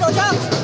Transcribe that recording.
Go, Jones!